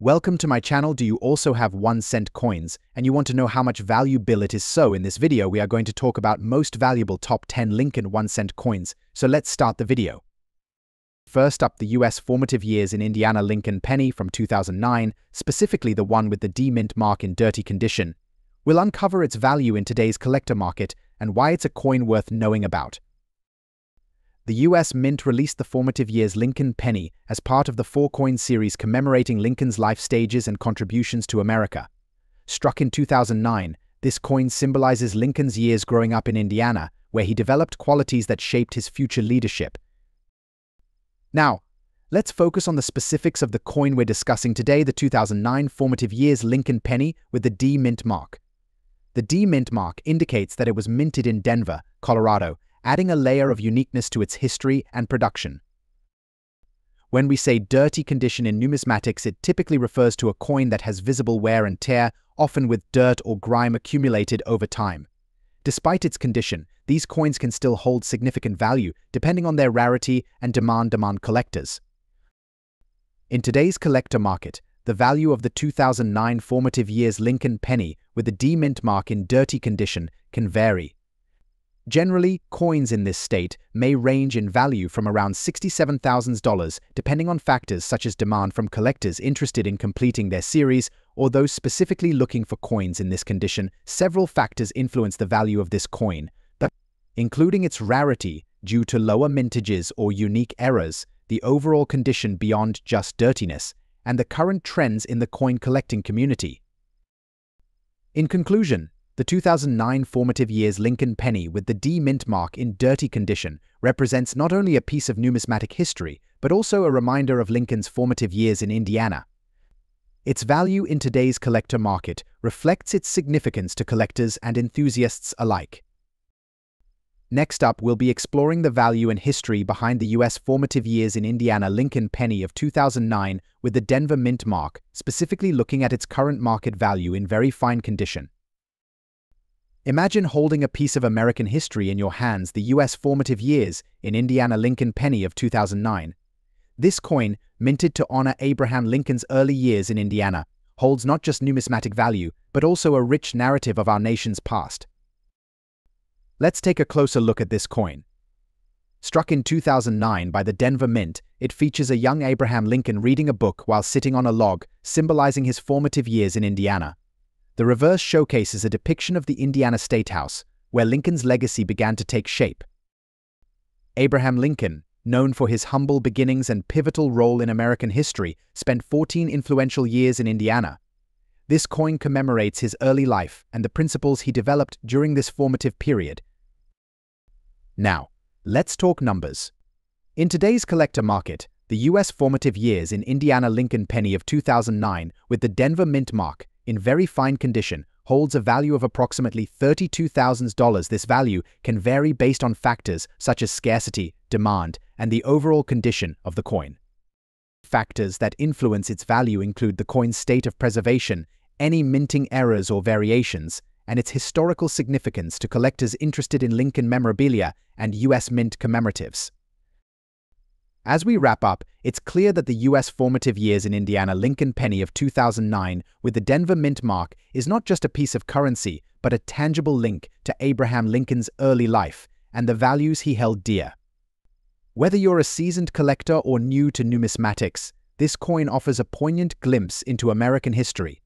Welcome to my channel. Do you also have 1 cent coins and you want to know how much valuable it is? So in this video, we are going to talk about most valuable top 10 Lincoln 1 cent coins. So let's start the video. First up, the US formative years in Indiana Lincoln penny from 2009, specifically the one with the D mint mark in dirty condition. We'll uncover its value in today's collector market and why it's a coin worth knowing about. The US Mint released the formative years Lincoln Penny as part of the Four Coin series commemorating Lincoln's life stages and contributions to America. Struck in 2009, this coin symbolizes Lincoln's years growing up in Indiana, where he developed qualities that shaped his future leadership. Now, let's focus on the specifics of the coin we're discussing today, the 2009 formative years Lincoln Penny with the D Mint mark. The D Mint mark indicates that it was minted in Denver, Colorado, adding a layer of uniqueness to its history and production. When we say dirty condition in numismatics, it typically refers to a coin that has visible wear and tear, often with dirt or grime accumulated over time. Despite its condition, these coins can still hold significant value depending on their rarity and demand among collectors. In today's collector market, the value of the 2009 formative years Lincoln penny with the D mint mark in dirty condition can vary. Generally, coins in this state may range in value from around $67,000 depending on factors such as demand from collectors interested in completing their series or those specifically looking for coins in this condition. Several factors influence the value of this coin, including its rarity due to lower mintages or unique errors, the overall condition beyond just dirtiness, and the current trends in the coin collecting community. In conclusion, the 2009 formative years Lincoln penny with the D mint mark in dirty condition represents not only a piece of numismatic history, but also a reminder of Lincoln's formative years in Indiana. Its value in today's collector market reflects its significance to collectors and enthusiasts alike. Next up, we'll be exploring the value and history behind the U.S. formative years in Indiana Lincoln penny of 2009 with the Denver Mint mark, specifically looking at its current market value in very fine condition. Imagine holding a piece of American history in your hands, the U.S. formative years in Indiana Lincoln penny of 2009. This coin, minted to honor Abraham Lincoln's early years in Indiana, holds not just numismatic value, but also a rich narrative of our nation's past. Let's take a closer look at this coin. Struck in 2009 by the Denver Mint, it features a young Abraham Lincoln reading a book while sitting on a log, symbolizing his formative years in Indiana. The reverse showcases a depiction of the Indiana State House, where Lincoln's legacy began to take shape. Abraham Lincoln, known for his humble beginnings and pivotal role in American history, spent 14 influential years in Indiana. This coin commemorates his early life and the principles he developed during this formative period. Now, let's talk numbers. In today's collector market, the U.S. formative years in Indiana Lincoln penny of 2009 with the Denver Mint mark in very fine condition, holds a value of approximately $32,000. This value can vary based on factors such as scarcity, demand, and the overall condition of the coin. Factors that influence its value include the coin's state of preservation, any minting errors or variations, and its historical significance to collectors interested in Lincoln memorabilia and U.S. Mint commemoratives. As we wrap up, it's clear that the U.S. formative years in Indiana Lincoln penny of 2009 with the Denver Mint mark is not just a piece of currency, but a tangible link to Abraham Lincoln's early life and the values he held dear. Whether you're a seasoned collector or new to numismatics, this coin offers a poignant glimpse into American history.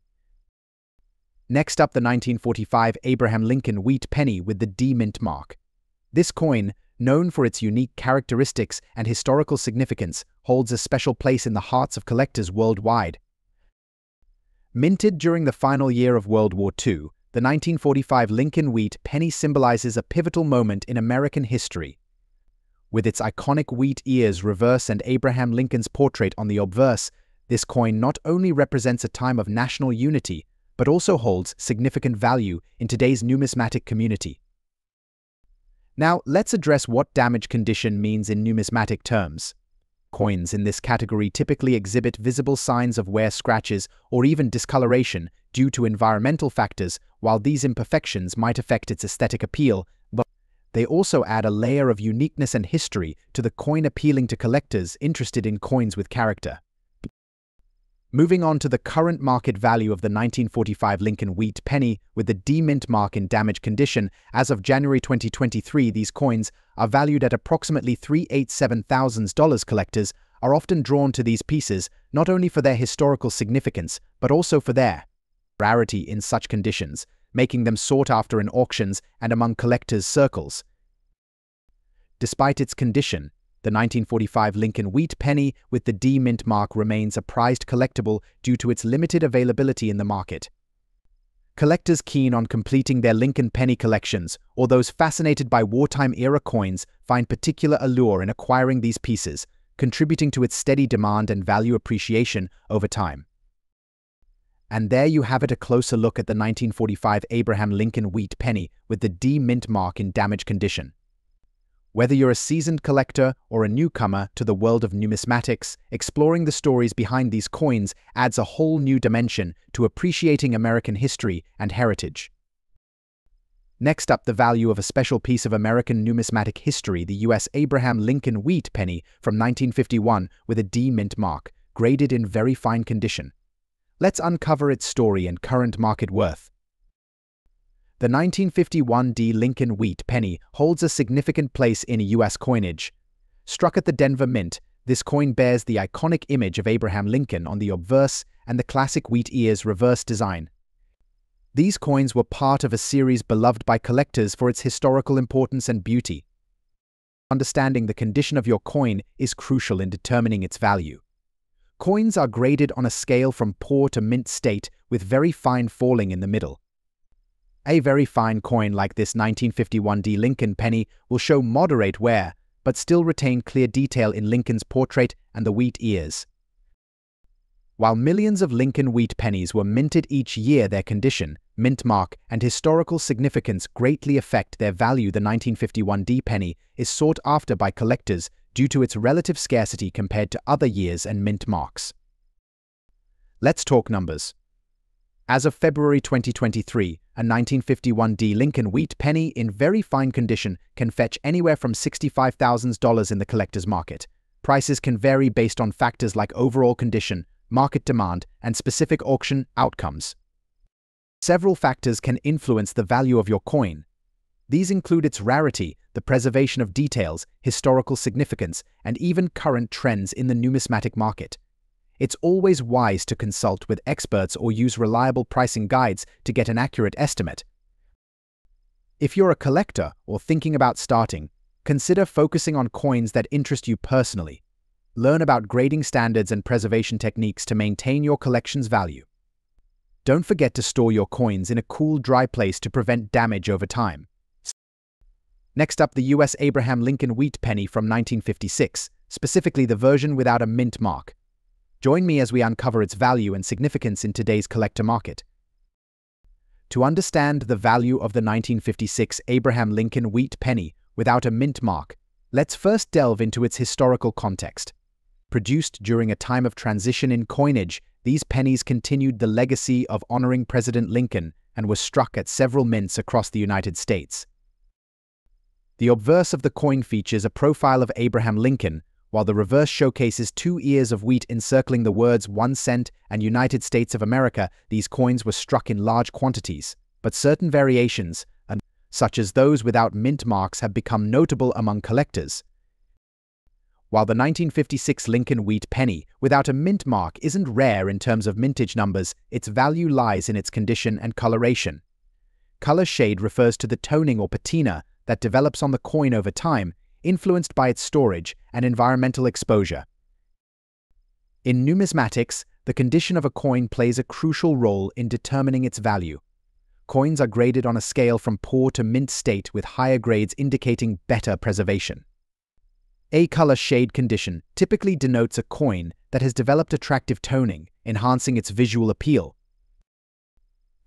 Next up, the 1945 Abraham Lincoln wheat penny with the D Mint mark. This coin, known for its unique characteristics and historical significance, holds a special place in the hearts of collectors worldwide. Minted during the final year of World War II, the 1945 Lincoln Wheat penny symbolizes a pivotal moment in American history. With its iconic wheat ears reverse and Abraham Lincoln's portrait on the obverse, this coin not only represents a time of national unity, but also holds significant value in today's numismatic community. Now, let's address what damage condition means in numismatic terms. Coins in this category typically exhibit visible signs of wear scratches or even discoloration due to environmental factors, while these imperfections might affect its aesthetic appeal, but they also add a layer of uniqueness and history to the coin appealing to collectors interested in coins with character. Moving on to the current market value of the 1945 Lincoln Wheat penny with the D mint mark in damaged condition, as of January 2023, these coins are valued at approximately $387,000. Collectors are often drawn to these pieces not only for their historical significance, but also for their rarity in such conditions, making them sought after in auctions and among collectors' circles. Despite its condition, the 1945 Lincoln Wheat penny with the D mint mark remains a prized collectible due to its limited availability in the market. Collectors keen on completing their Lincoln penny collections or those fascinated by wartime era coins find particular allure in acquiring these pieces, contributing to its steady demand and value appreciation over time. And there you have it a closer look at the 1945 Abraham Lincoln Wheat penny with the D mint mark in damaged condition. Whether you're a seasoned collector or a newcomer to the world of numismatics, exploring the stories behind these coins adds a whole new dimension to appreciating American history and heritage. Next up, the value of a special piece of American numismatic history, the U.S. Abraham Lincoln Wheat penny from 1951 with a D mint mark, graded in very fine condition. Let's uncover its story and current market worth. The 1951 D Lincoln Wheat penny holds a significant place in U.S. coinage. Struck at the Denver Mint, this coin bears the iconic image of Abraham Lincoln on the obverse and the classic wheat ears reverse design. These coins were part of a series beloved by collectors for its historical importance and beauty. Understanding the condition of your coin is crucial in determining its value. Coins are graded on a scale from poor to mint state with very fine falling in the middle. A very fine coin like this 1951 D Lincoln penny will show moderate wear, but still retain clear detail in Lincoln's portrait and the wheat ears. While millions of Lincoln wheat pennies were minted each year, their condition, mint mark, and historical significance greatly affect their value. The 1951 D penny is sought after by collectors due to its relative scarcity compared to other years and mint marks. Let's talk numbers. As of February 2023, a 1951 D Lincoln wheat penny in very fine condition can fetch anywhere from $65,000 in the collector's market. Prices can vary based on factors like overall condition, market demand, and specific auction outcomes. Several factors can influence the value of your coin. These include its rarity, the preservation of details, historical significance, and even current trends in the numismatic market it's always wise to consult with experts or use reliable pricing guides to get an accurate estimate. If you're a collector or thinking about starting, consider focusing on coins that interest you personally. Learn about grading standards and preservation techniques to maintain your collection's value. Don't forget to store your coins in a cool, dry place to prevent damage over time. Next up, the US Abraham Lincoln Wheat Penny from 1956, specifically the version without a mint mark. Join me as we uncover its value and significance in today's collector market. To understand the value of the 1956 Abraham Lincoln wheat penny without a mint mark, let's first delve into its historical context. Produced during a time of transition in coinage, these pennies continued the legacy of honoring President Lincoln and were struck at several mints across the United States. The obverse of the coin features a profile of Abraham Lincoln while the reverse showcases two ears of wheat encircling the words one cent and United States of America, these coins were struck in large quantities, but certain variations, such as those without mint marks, have become notable among collectors. While the 1956 Lincoln Wheat penny without a mint mark isn't rare in terms of mintage numbers, its value lies in its condition and coloration. Color shade refers to the toning or patina that develops on the coin over time influenced by its storage and environmental exposure. In numismatics, the condition of a coin plays a crucial role in determining its value. Coins are graded on a scale from poor to mint state with higher grades indicating better preservation. A color shade condition typically denotes a coin that has developed attractive toning, enhancing its visual appeal.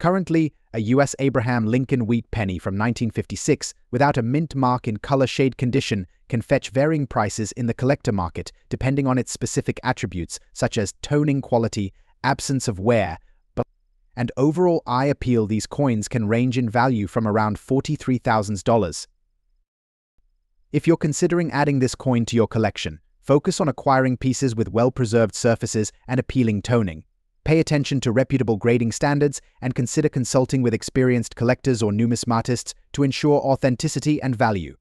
Currently, a U.S. Abraham Lincoln wheat penny from 1956 without a mint mark in color shade condition can fetch varying prices in the collector market depending on its specific attributes such as toning quality, absence of wear, and overall eye appeal these coins can range in value from around $43,000. If you're considering adding this coin to your collection, focus on acquiring pieces with well-preserved surfaces and appealing toning. Pay attention to reputable grading standards and consider consulting with experienced collectors or numismatists to ensure authenticity and value.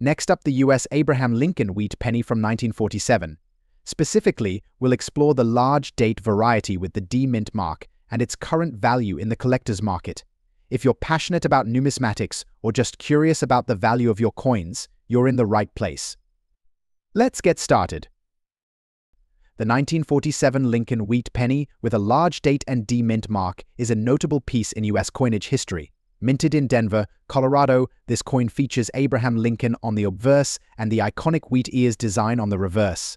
Next up, the US Abraham Lincoln wheat penny from 1947. Specifically, we'll explore the large date variety with the D mint mark and its current value in the collector's market. If you're passionate about numismatics or just curious about the value of your coins, you're in the right place. Let's get started. The 1947 Lincoln wheat penny with a large date and D mint mark is a notable piece in U.S. coinage history. Minted in Denver, Colorado, this coin features Abraham Lincoln on the obverse and the iconic wheat ears design on the reverse.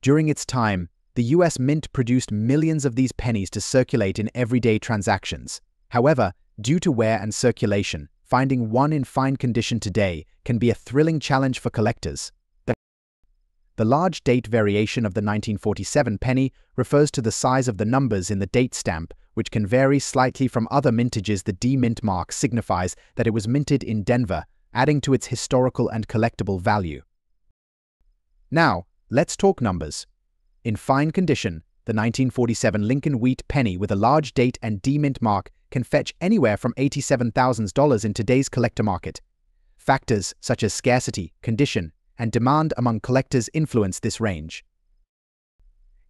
During its time, the US Mint produced millions of these pennies to circulate in everyday transactions. However, due to wear and circulation, finding one in fine condition today can be a thrilling challenge for collectors. The large date variation of the 1947 penny refers to the size of the numbers in the date stamp, which can vary slightly from other mintages. The D mint mark signifies that it was minted in Denver, adding to its historical and collectible value. Now, let's talk numbers. In fine condition, the 1947 Lincoln Wheat penny with a large date and D mint mark can fetch anywhere from $87,000 in today's collector market. Factors such as scarcity, condition, and demand among collectors influence this range.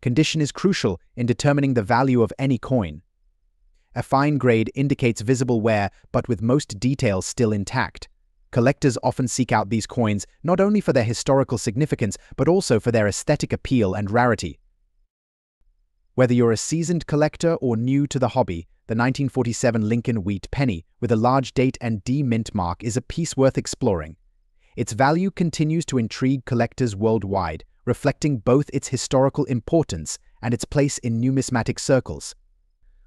Condition is crucial in determining the value of any coin. A fine grade indicates visible wear, but with most details still intact. Collectors often seek out these coins not only for their historical significance, but also for their aesthetic appeal and rarity. Whether you're a seasoned collector or new to the hobby, the 1947 Lincoln Wheat penny with a large date and D mint mark is a piece worth exploring. Its value continues to intrigue collectors worldwide, reflecting both its historical importance and its place in numismatic circles.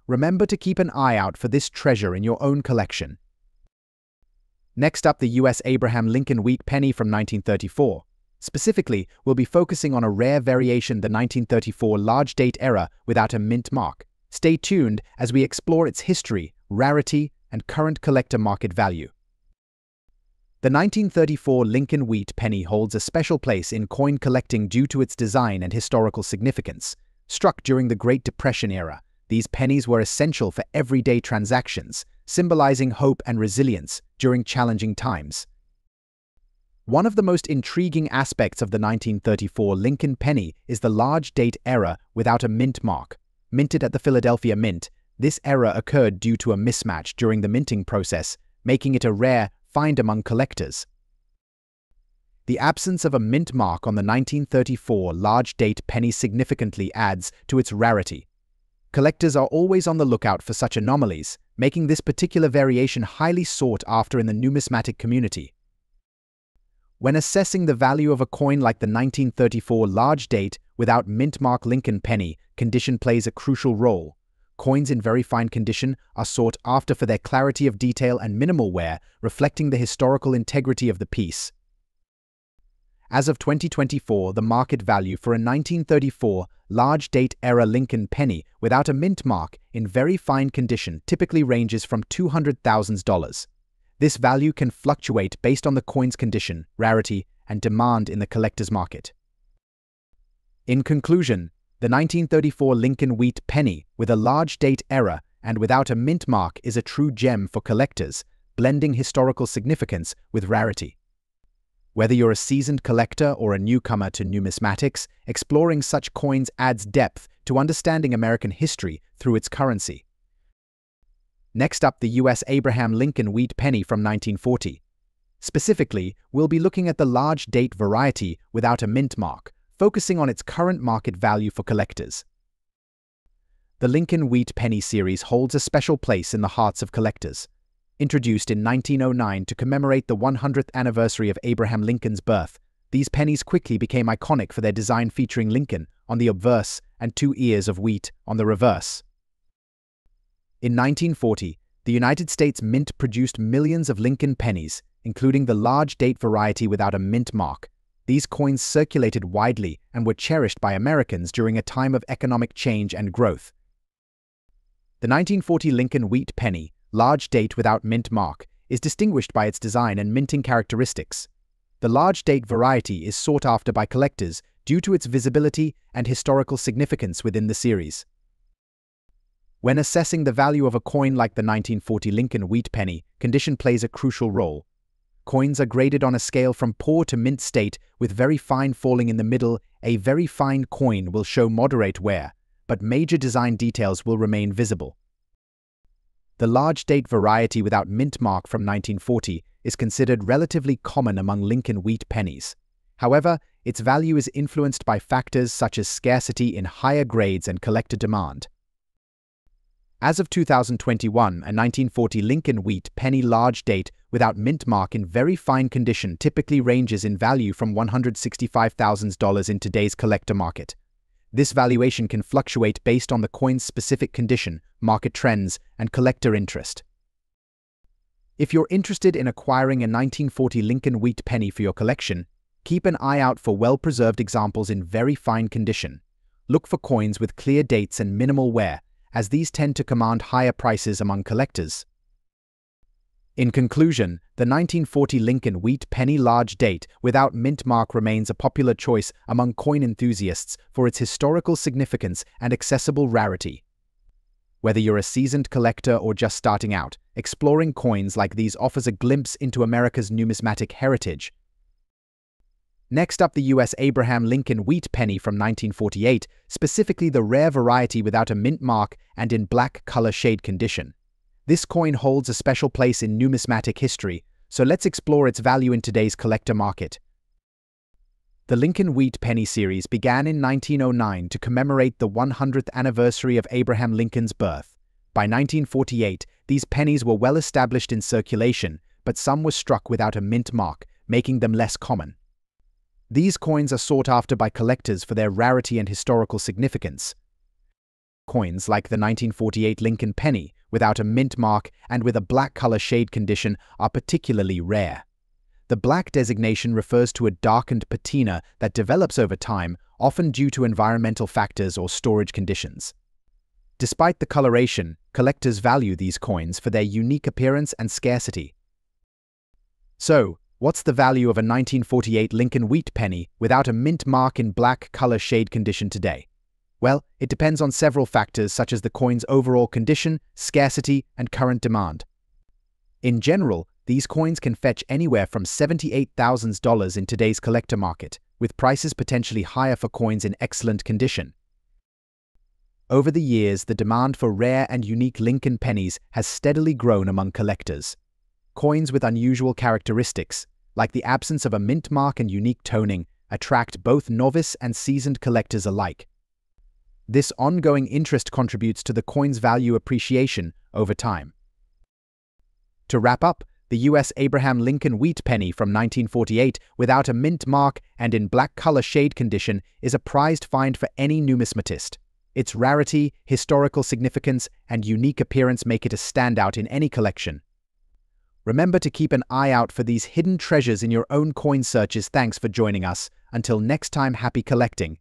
Remember to keep an eye out for this treasure in your own collection. Next up, the US Abraham Lincoln Wheat Penny from 1934. Specifically, we'll be focusing on a rare variation, the 1934 large date era without a mint mark. Stay tuned as we explore its history, rarity, and current collector market value. The 1934 Lincoln Wheat penny holds a special place in coin collecting due to its design and historical significance. Struck during the Great Depression era, these pennies were essential for everyday transactions, symbolizing hope and resilience during challenging times. One of the most intriguing aspects of the 1934 Lincoln penny is the large date error without a mint mark. Minted at the Philadelphia Mint, this error occurred due to a mismatch during the minting process, making it a rare find among collectors. The absence of a mint mark on the 1934 large date penny significantly adds to its rarity. Collectors are always on the lookout for such anomalies, making this particular variation highly sought after in the numismatic community. When assessing the value of a coin like the 1934 large date without mint mark Lincoln penny, condition plays a crucial role. Coins in very fine condition are sought after for their clarity of detail and minimal wear, reflecting the historical integrity of the piece. As of 2024, the market value for a 1934 large date era Lincoln penny without a mint mark in very fine condition typically ranges from $200,000. This value can fluctuate based on the coin's condition, rarity, and demand in the collector's market. In conclusion, the 1934 Lincoln Wheat penny with a large date error and without a mint mark is a true gem for collectors, blending historical significance with rarity. Whether you're a seasoned collector or a newcomer to numismatics, exploring such coins adds depth to understanding American history through its currency. Next up, the US Abraham Lincoln Wheat penny from 1940. Specifically, we'll be looking at the large date variety without a mint mark, focusing on its current market value for collectors. The Lincoln Wheat Penny series holds a special place in the hearts of collectors. Introduced in 1909 to commemorate the 100th anniversary of Abraham Lincoln's birth, these pennies quickly became iconic for their design featuring Lincoln on the obverse and two ears of wheat on the reverse. In 1940, the United States Mint produced millions of Lincoln pennies, including the large date variety without a mint mark, these coins circulated widely and were cherished by Americans during a time of economic change and growth. The 1940 Lincoln Wheat Penny, large date without mint mark, is distinguished by its design and minting characteristics. The large date variety is sought after by collectors due to its visibility and historical significance within the series. When assessing the value of a coin like the 1940 Lincoln wheat penny, condition plays a crucial role. Coins are graded on a scale from poor to mint state, with very fine falling in the middle. A very fine coin will show moderate wear, but major design details will remain visible. The large date variety without mint mark from 1940 is considered relatively common among Lincoln wheat pennies. However, its value is influenced by factors such as scarcity in higher grades and collector demand. As of 2021, a 1940 Lincoln wheat penny large date without mint mark in very fine condition typically ranges in value from $165,000 in today's collector market. This valuation can fluctuate based on the coin's specific condition, market trends, and collector interest. If you're interested in acquiring a 1940 Lincoln wheat penny for your collection, keep an eye out for well-preserved examples in very fine condition. Look for coins with clear dates and minimal wear, as these tend to command higher prices among collectors. In conclusion, the 1940 Lincoln Wheat Penny Large Date without mint mark remains a popular choice among coin enthusiasts for its historical significance and accessible rarity. Whether you're a seasoned collector or just starting out, exploring coins like these offers a glimpse into America's numismatic heritage Next up, the US Abraham Lincoln wheat penny from 1948, specifically the rare variety without a mint mark and in black color shade condition. This coin holds a special place in numismatic history, so let's explore its value in today's collector market. The Lincoln Wheat Penny series began in 1909 to commemorate the 100th anniversary of Abraham Lincoln's birth. By 1948, these pennies were well established in circulation, but some were struck without a mint mark, making them less common. These coins are sought after by collectors for their rarity and historical significance. Coins like the 1948 Lincoln penny, without a mint mark and with a black color shade condition, are particularly rare. The black designation refers to a darkened patina that develops over time, often due to environmental factors or storage conditions. Despite the coloration, collectors value these coins for their unique appearance and scarcity. So, What's the value of a 1948 Lincoln wheat penny without a mint mark in black color shade condition today? Well, it depends on several factors such as the coin's overall condition, scarcity, and current demand. In general, these coins can fetch anywhere from $78,000 in today's collector market, with prices potentially higher for coins in excellent condition. Over the years, the demand for rare and unique Lincoln pennies has steadily grown among collectors. Coins with unusual characteristics, like the absence of a mint mark and unique toning, attract both novice and seasoned collectors alike. This ongoing interest contributes to the coin's value appreciation over time. To wrap up, the US Abraham Lincoln wheat penny from 1948 without a mint mark and in black color shade condition is a prized find for any numismatist. Its rarity, historical significance, and unique appearance make it a standout in any collection. Remember to keep an eye out for these hidden treasures in your own coin searches. Thanks for joining us. Until next time, happy collecting.